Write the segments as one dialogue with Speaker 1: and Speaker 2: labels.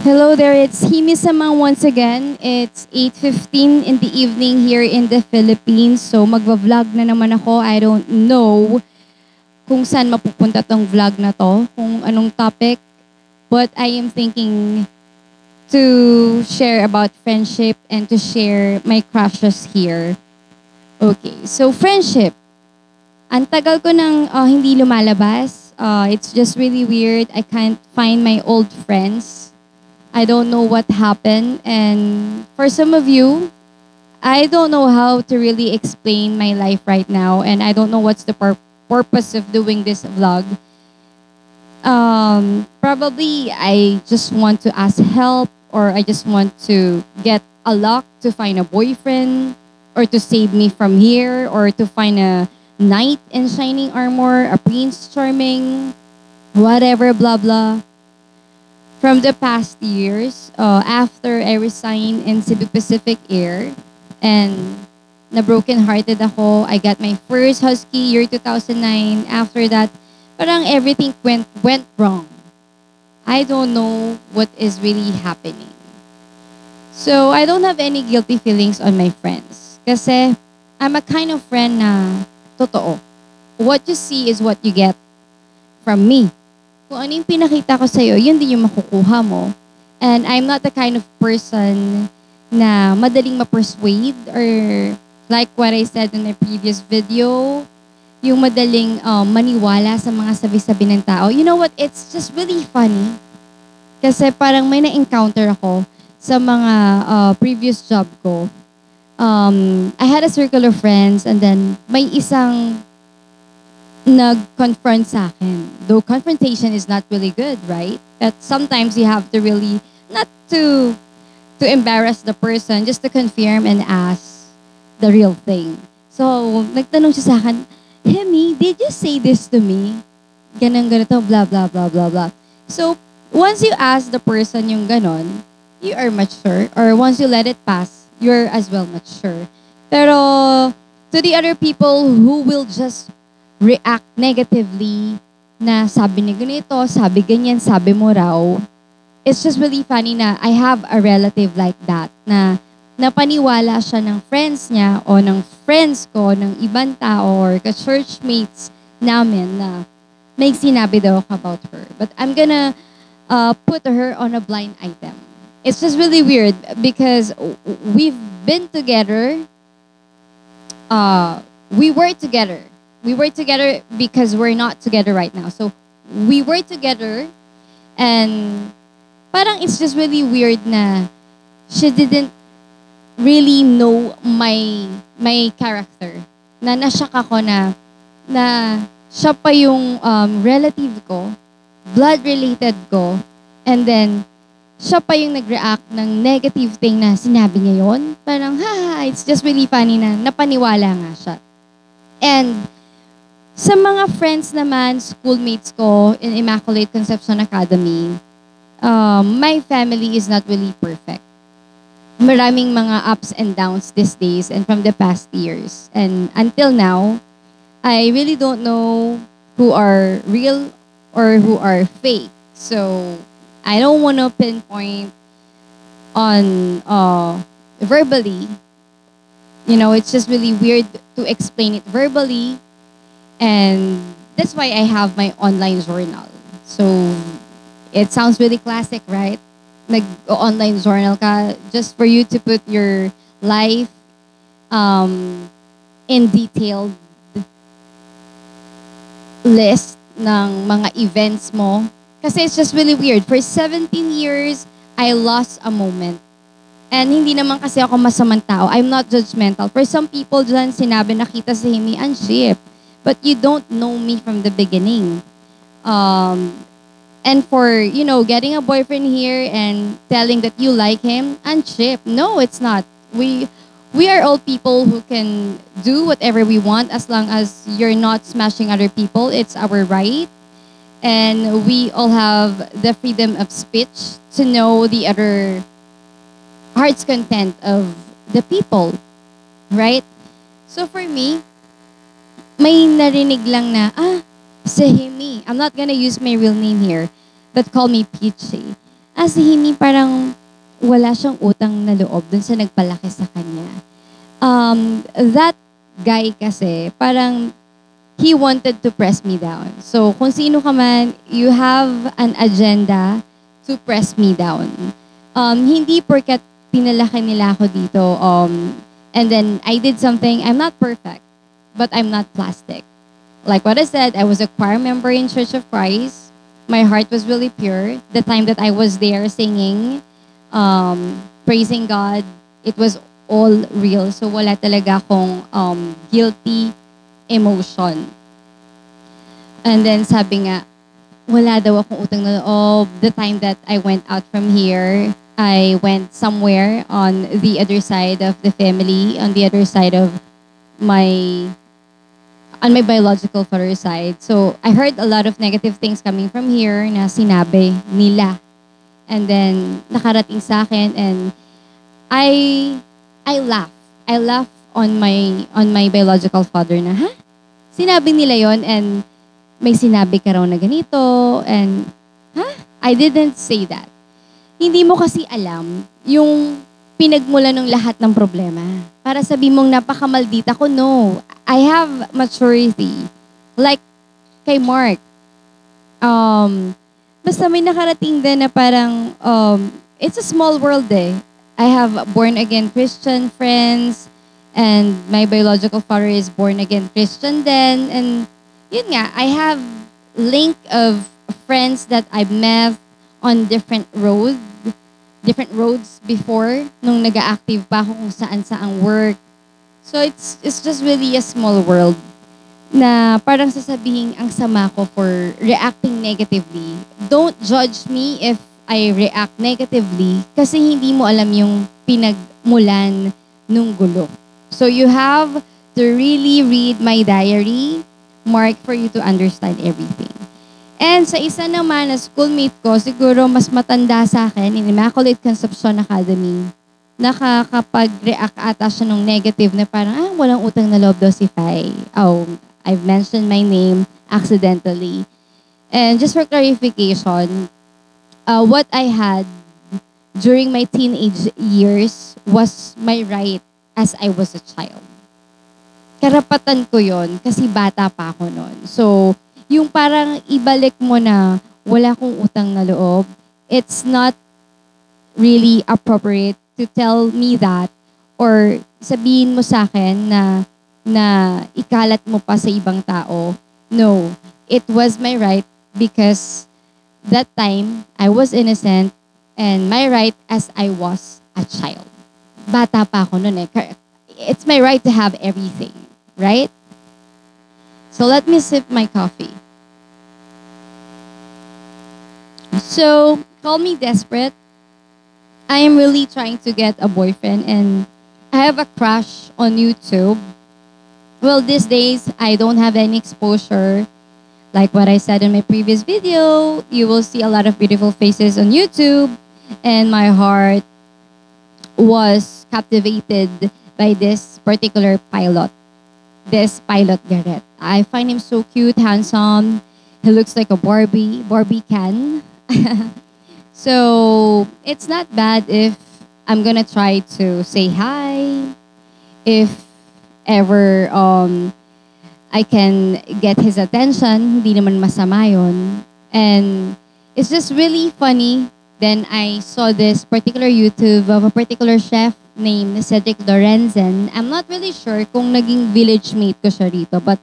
Speaker 1: Hello there, it's Himi Samang once again. It's 8.15 in the evening here in the Philippines. So magva-vlog na naman ako. I don't know kung saan mapupunta tong vlog na to, kung anong topic. But I am thinking to share about friendship and to share my crushes here. Okay, so friendship. Ang tagal ko nang uh, hindi lumalabas. Uh, it's just really weird. I can't find my old friends. I don't know what happened. And for some of you, I don't know how to really explain my life right now. And I don't know what's the pur- purpose of doing this vlog. Um, probably I just want to ask help or I just want to get a lock to find a boyfriend or to save me from here or to find a knight in shining armor, a prince charming, whatever, blah, blah. From the past years, uh, after I resigned in Cebu Pacific Air and na broken-hearted ako, I got my first husky year 2009. After that, parang everything went, went wrong. I don't know what is really happening. So, I don't have any guilty feelings on my friends. Kasi, I'm a kind of friend na totoo. What you see is what you get from me. Kung ano yung pinakita ko sa'yo, yun din yung makukuha mo. And I'm not the kind of person na madaling ma-persuade or like what I said in the previous video, yung madaling um, maniwala sa mga sabi-sabi ng tao. You know what? It's just really funny. Kasi parang may na-encounter ako sa mga uh, previous job ko. Um, I had a circle of friends and then may isang nag-confront sa akin. Though confrontation is not really good, right? But sometimes you have to really, not to to embarrass the person, just to confirm and ask the real thing. So, nagtanong siya sa akin, Hemi, did you say this to me? Ganang ganito, blah, blah, blah, blah, blah. So, once you ask the person yung ganon, you are mature. Or once you let it pass, you're as well mature. Pero, to the other people who will just react negatively na sabi ni ganito, sabi ganyan, sabi mo raw, it's just really funny na I have a relative like that na napaniwala siya ng friends niya o ng friends ko, ng ibang tao or ka-churchmates namin na may sinabi daw ako about her. But I'm gonna uh, put her on a blind item. It's just really weird because we've been together. Uh, we were together. We were together because we're not together right now. So we were together and parang it's just really weird na she didn't really know my my character. Na nashock ako na na siya pa yung um, relative ko, blood related ko, and then siya pa yung nag-react ng negative thing na sinabi niya yon. Parang, ha, it's just really funny na napaniwala nga siya. And sa mga friends naman, schoolmates ko in Immaculate Conception Academy, um, my family is not really perfect. Maraming mga ups and downs these days and from the past years. And until now, I really don't know who are real or who are fake. So, I don't want to pinpoint on uh, verbally. You know, it's just really weird to explain it verbally. And that's why I have my online journal. So, it sounds really classic, right? Nag-online journal ka just for you to put your life um, in detailed list ng mga events mo. Kasi it's just really weird. For 17 years, I lost a moment. And hindi naman kasi ako masamang tao. I'm not judgmental. For some people dyan, sinabi nakita sa himi, unship. But you don't know me from the beginning. Um, and for, you know, getting a boyfriend here and telling that you like him, unship. No, it's not. We we are all people who can do whatever we want as long as you're not smashing other people. It's our right. And we all have the freedom of speech to know the other heart's content of the people. Right? So for me, may narinig lang na, ah, si Hemi. I'm not gonna use my real name here, but call me Peachy. as Himi parang wala siyang utang na loob dun sa nagpalaki sa kanya. Um, that guy kasi, parang he wanted to press me down. So, kung sino ka man, you have an agenda to press me down. Um, hindi porket pinalaki nila ako dito, um, and then I did something, I'm not perfect, but I'm not plastic. Like what I said, I was a choir member in Church of Christ. My heart was really pure. The time that I was there singing, um, praising God, it was all real. So wala talaga akong um, guilty emotion. And then sabi nga, wala daw akong utang na loob. The time that I went out from here, I went somewhere on the other side of the family, on the other side of my on my biological father side. So, I heard a lot of negative things coming from here na sinabi nila. And then, nakarating sa akin and I, I laugh. I laugh on my, on my biological father na, ha? Sinabi nila yon and may sinabi ka raw na ganito and, ha? I didn't say that. Hindi mo kasi alam yung pinagmula ng lahat ng problema. Para sabi mong napakamaldita ko, no. I have maturity. Like kay Mark. Um, basta may nakarating din na parang, um, it's a small world eh. I have born again Christian friends and my biological father is born again Christian then and yun nga, I have link of friends that I've met on different roads different roads before nung nag-active pa ako kung saan saang work. So it's it's just really a small world na parang sasabihin ang sama ko for reacting negatively. Don't judge me if I react negatively kasi hindi mo alam yung pinagmulan nung gulo. So you have to really read my diary, Mark, for you to understand everything. And sa isa naman na schoolmate ko, siguro mas matanda sa akin, in Immaculate Conception Academy, nakakapag-react ata siya ng negative na parang, ah, walang utang na loob daw si Fai. Oh, I've mentioned my name accidentally. And just for clarification, uh, what I had during my teenage years was my right as I was a child. Karapatan ko yon kasi bata pa ako noon. So, yung parang ibalik mo na wala kong utang na loob, it's not really appropriate to tell me that or sabihin mo sa akin na na ikalat mo pa sa ibang tao. No, it was my right because that time I was innocent and my right as I was a child. Bata pa ako noon eh. It's my right to have everything, right? So let me sip my coffee. So, call me desperate. I am really trying to get a boyfriend and I have a crush on YouTube. Well, these days, I don't have any exposure. Like what I said in my previous video, you will see a lot of beautiful faces on YouTube and my heart was captivated by this particular pilot, this pilot Garrett. I find him so cute, handsome. He looks like a Barbie, Barbie can. so it's not bad if I'm gonna try to say hi. If ever um, I can get his attention, hindi naman masama yun. And it's just really funny. Then I saw this particular YouTube of a particular chef named Cedric Lorenzen. I'm not really sure kung naging village mate ko siya rito, but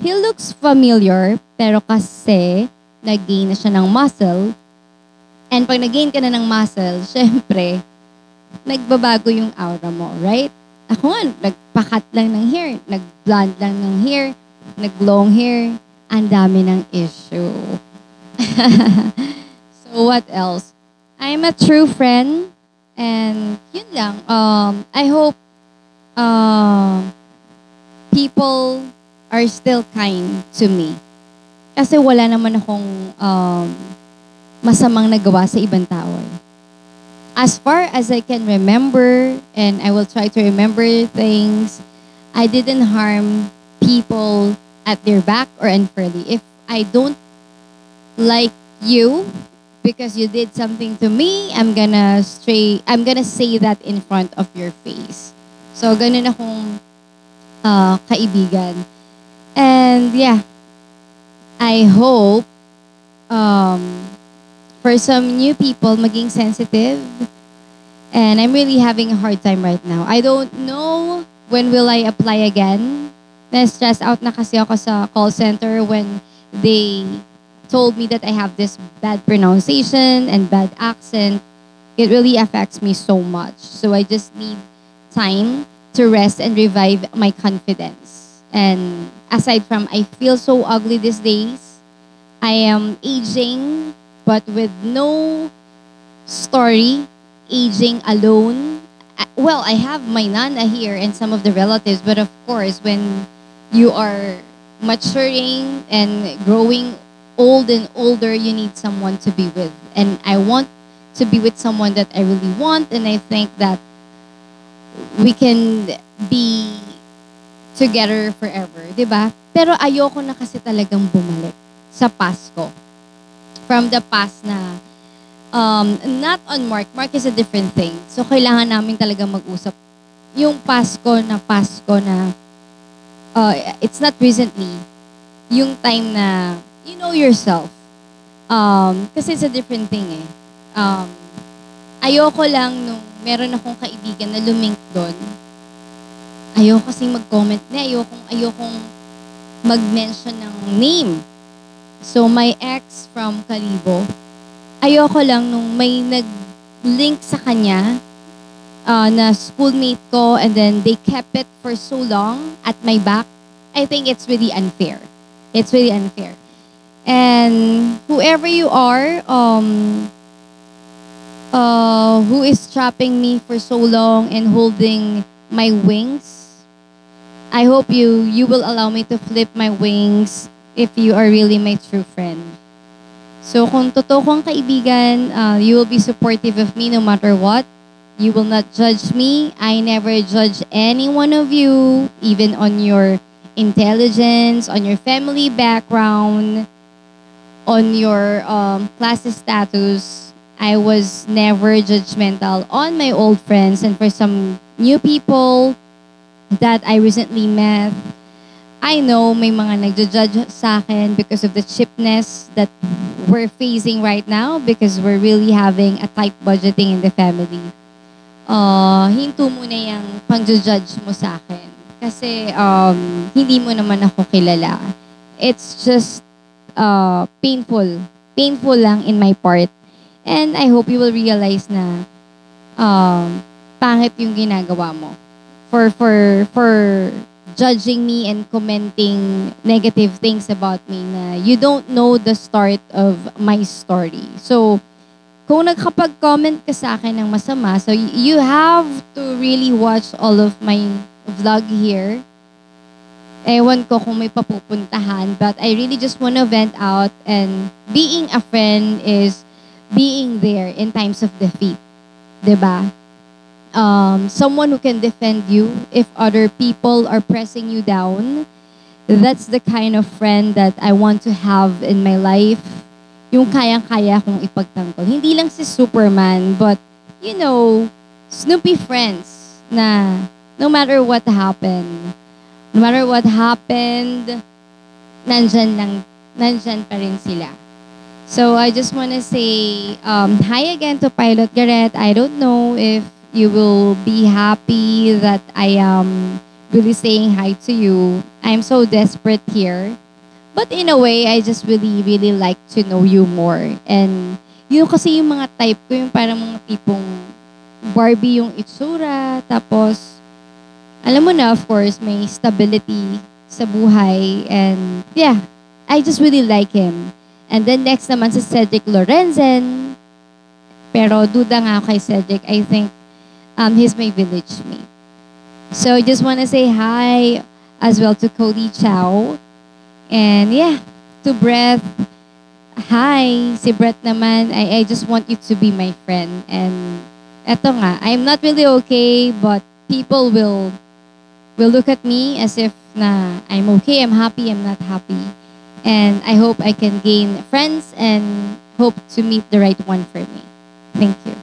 Speaker 1: he looks familiar, pero kasi nag-gain na siya ng muscle, And pag nag-gain ka na ng muscle, syempre, nagbabago yung aura mo, right? Ako nga, nagpakat lang ng hair, nag-blonde lang ng hair, nag-long hair, ang dami ng issue. so what else? I'm a true friend, and yun lang. Um, I hope uh, people are still kind to me. Kasi wala naman akong um, masamang nagawa sa ibang tao. As far as I can remember, and I will try to remember things, I didn't harm people at their back or unfairly. If I don't like you because you did something to me, I'm gonna stray, I'm gonna say that in front of your face. So, ganun akong uh, kaibigan. And yeah, I hope um, for some new people maging sensitive. And I'm really having a hard time right now. I don't know when will I apply again. Na-stress out na kasi ako sa call center when they told me that I have this bad pronunciation and bad accent. It really affects me so much. So I just need time to rest and revive my confidence. And aside from I feel so ugly these days, I am aging but with no story, aging alone. Uh, Well, I have my nana here and some of the relatives, but of course, when you are maturing and growing old and older, you need someone to be with. And I want to be with someone that I really want, and I think that we can be together forever, 'di ba? Pero ayoko na kasi talagang bumalik sa Pasko. From the past na um, not on Mark. Mark is a different thing. So, kailangan namin talaga mag-usap. Yung Pasko na Pasko na uh, it's not recently. Yung time na you know yourself. Um, kasi it's a different thing eh. Um, ayoko lang nung meron akong kaibigan na lumink doon. Ayoko kasing mag-comment na. Ayokong, ayokong mag-mention ng name. So, my ex from Kalibo, ayoko lang nung may nag-link sa kanya uh, na schoolmate ko and then they kept it for so long at my back. I think it's really unfair. It's really unfair. And whoever you are, um, uh, who is trapping me for so long and holding my wings, I hope you you will allow me to flip my wings if you are really my true friend. So kung totoo kong kaibigan, uh, you will be supportive of me no matter what. You will not judge me. I never judge any one of you, even on your intelligence, on your family background, on your um, class status. I was never judgmental on my old friends and for some new people that I recently met. I know may mga nagja-judge sa akin because of the cheapness that we're facing right now because we're really having a tight budgeting in the family. Uh, hinto mo na yung pang-judge mo sa akin. Kasi um, hindi mo naman ako kilala. It's just uh, painful. Painful lang in my part. And I hope you will realize na um, pangit yung ginagawa mo. For, for, for judging me and commenting negative things about me na you don't know the start of my story. So, kung nagkapag-comment ka sa akin ng masama, so you have to really watch all of my vlog here. Ewan ko kung may papupuntahan, but I really just want to vent out and being a friend is being there in times of defeat. ba? um, someone who can defend you if other people are pressing you down. That's the kind of friend that I want to have in my life. Yung kayang-kaya kong ipagtanggol. Hindi lang si Superman, but, you know, Snoopy friends na no matter what happened, no matter what happened, nandyan lang, nandyan pa rin sila. So I just want to say um, hi again to Pilot Garrett. I don't know if you will be happy that I am really saying hi to you. I'm so desperate here. But in a way, I just really, really like to know you more. And yun kasi yung mga type ko, yung parang mga tipong Barbie yung itsura. Tapos, alam mo na, of course, may stability sa buhay. And yeah, I just really like him. And then next naman si Cedric Lorenzen. Pero duda nga kay Cedric. I think um, he's my village mate. So I just want to say hi as well to Cody Chow. And yeah, to Brett. Hi, si Brett naman. I, I just want you to be my friend. And eto nga, I'm not really okay, but people will will look at me as if na I'm okay, I'm happy, I'm not happy. And I hope I can gain friends and hope to meet the right one for me.